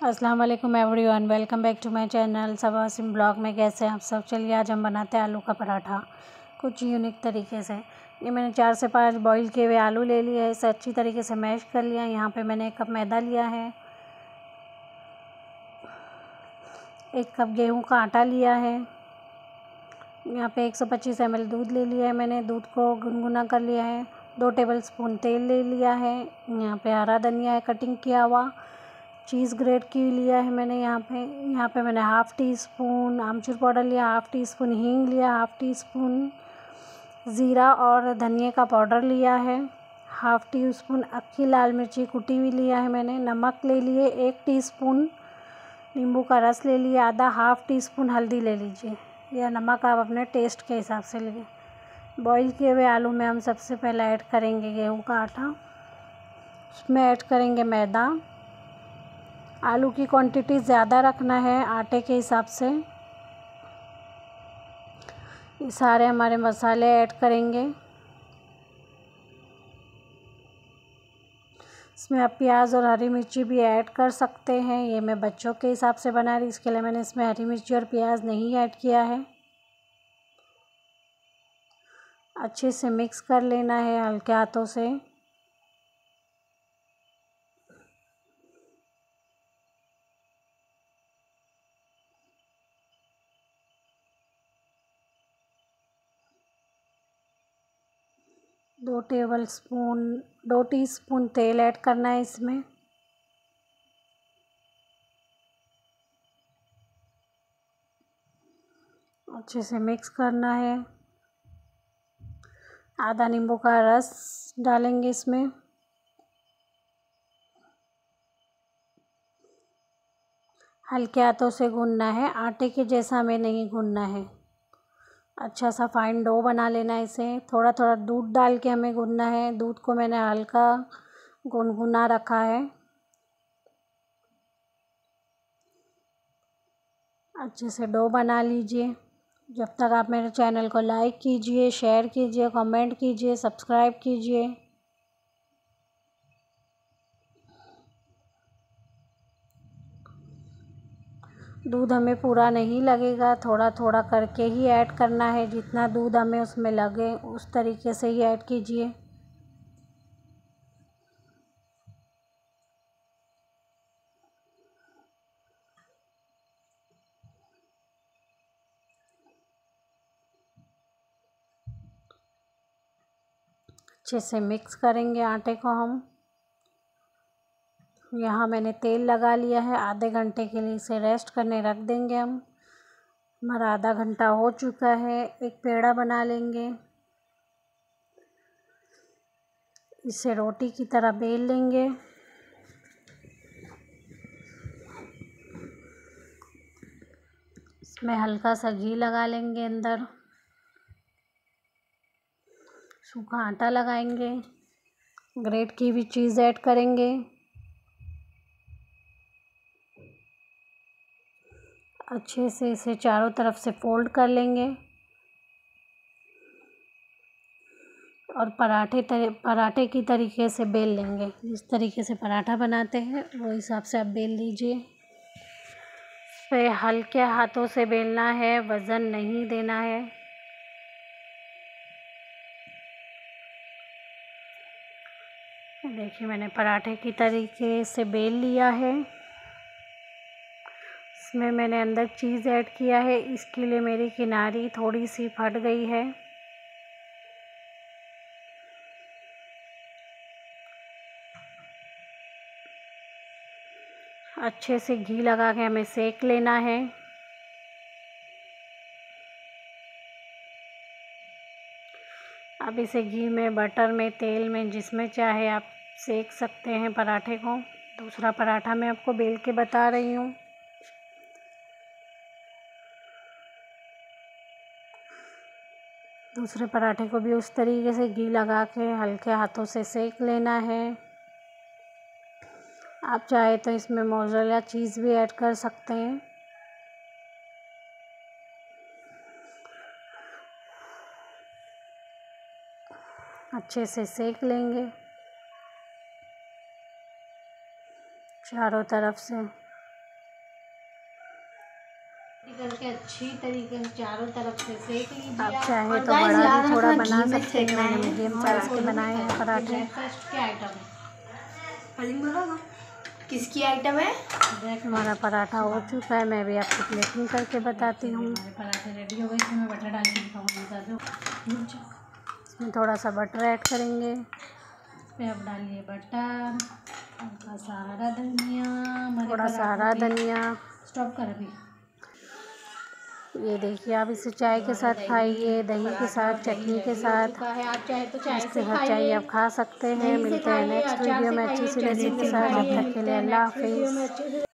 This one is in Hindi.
अस्सलाम वालेकुम everyone, welcome back to my channel सबासिम blog. में कैसे हैं आप सब? चलिए आज हम बनाते हैं आलू का पराठा, कुछ यूनिक तरीके से। ये मैंने चार से पाँच बॉईल किए हुए आलू ले लिए इसे अच्छी तरीके से मैश कर लिया यहाँ पे मैंने एक कप मैदा लिया है, एक कप गेहूँ का आटा लिया है, यहाँ पे 125 ml दूध ले लिया है मैंने। दूध को गुनगुना कर लिया है, दो टेबल स्पून तेल ले लिया है, यहाँ पे हरा धनिया है कटिंग किया हुआ चीज़ ग्रेट की लिया है मैंने यहाँ पे यहाँ पे मैंने हाफ़ टी स्पून आमचूर पाउडर लिया, हाफ़ टी स्पून हींग लिया, हाफ़ टी स्पून ज़ीरा और धनिए का पाउडर लिया है, हाफ़ टी स्पून अक्की लाल मिर्ची कुटी हुई लिया है मैंने, नमक ले लिए, एक टी स्पून नींबू का रस ले लिया आधा हाफ़ टी स्पून हल्दी ले लीजिए, या नमक आप अपने टेस्ट के हिसाब से लिए बॉईल किए हुए आलू में हम सबसे पहले ऐड करेंगे गेहूँ का आटा, उसमें ऐड करेंगे मैदा आलू की क्वांटिटी ज़्यादा रखना है, आटे के हिसाब से। ये सारे हमारे मसाले ऐड करेंगे। इसमें आप प्याज और हरी मिर्ची भी ऐड कर सकते हैं। ये मैं बच्चों के हिसाब से बना रही इसके लिए मैंने इसमें हरी मिर्ची और प्याज नहीं ऐड किया है। अच्छे से मिक्स कर लेना है हल्के हाथों से। दो टेबल स्पून दो टीस्पून तेल ऐड करना है इसमें। अच्छे से मिक्स करना है। आधा नींबू का रस डालेंगे इसमें। हल्के हाथों से गूंदना है, आटे के जैसा हमें नहीं गूंदना है। अच्छा सा फाइन डो बना लेना है इसे। थोड़ा थोड़ा दूध डाल के हमें गुनना है। दूध को मैंने हल्का गुनगुना रखा है। अच्छे से डो बना लीजिए। जब तक आप मेरे चैनल को लाइक कीजिए शेयर कीजिए कमेंट कीजिए सब्सक्राइब कीजिए। दूध हमें पूरा नहीं लगेगा थोड़ा थोड़ा करके ही ऐड करना है। जितना दूध हमें उसमें लगे, उस तरीके से ही ऐड कीजिए। अच्छे से मिक्स करेंगे आटे को हम। यहाँ मैंने तेल लगा लिया है। आधे घंटे के लिए इसे रेस्ट करने रख देंगे हम। हमारा आधा घंटा हो चुका है। एक पेड़ा बना लेंगे। इसे रोटी की तरह बेल लेंगे। इसमें हल्का सा घी लगा लेंगे अंदर। सूखा आटा लगाएँगे। ग्रेट की भी चीज़ ऐड करेंगे। अच्छे से इसे चारों तरफ़ से फोल्ड कर लेंगे। और पराठे पराठे की तरीके से बेल लेंगे। जिस तरीके से पराठा बनाते हैं, वो हिसाब से आप बेल लीजिए। पे हल्के हाथों से बेलना है, वज़न नहीं देना है। देखिए, मैंने पराठे की तरीके से बेल लिया है। इसमें मैंने अंदर चीज़ ऐड किया है, इसके लिए मेरी किनारी थोड़ी सी फट गई है। अच्छे से घी लगा के हमें सेक लेना है। अब इसे घी में, बटर में, तेल में, जिसमें चाहे आप सेक सकते हैं पराठे को। दूसरा पराठा मैं आपको बेल के बता रही हूँ। दूसरे पराठे को भी उस तरीके से घी लगा के हल्के हाथों से सेक लेना है। आप चाहे तो इसमें मोज़रेला चीज़ भी ऐड कर सकते हैं। अच्छे से सेक लेंगे। चारों तरफ़ से। करके अच्छी तरीके से चारों तरफ़ से सेक लीजिए आप चाहे तो बड़ा भी थोड़ा बना सकते हैं। मैंने मीडियम साइज़ के बनाए हैं पराठे। ब्रेकफास्ट के आइटम है किसकी आइटम है? हमारा पराठा हो चुका है मैं भी आपको प्लेटिंग करके बताती हूँ। हमारे पराठे रेडी हो गए इसमें बटर डाल के दिखाऊँगी इसमें थोड़ा सा बटर ऐड करेंगे। पे डालिए बटर हल्का सा हरा धनिया थोड़ा सा हरा धनिया। स्टॉप कर अभी। ये देखिए आप इसे चाय के साथ खाइए दही के साथ चटनी के साथ। आप चाहे तो चाय इसके साथ चाहिए आप खा सकते हैं। मिलते हैं नेक्स्ट वीडियो में अच्छी सी रेसिपी के साथ। जब तक के लिए अल्लाह हाफिज़।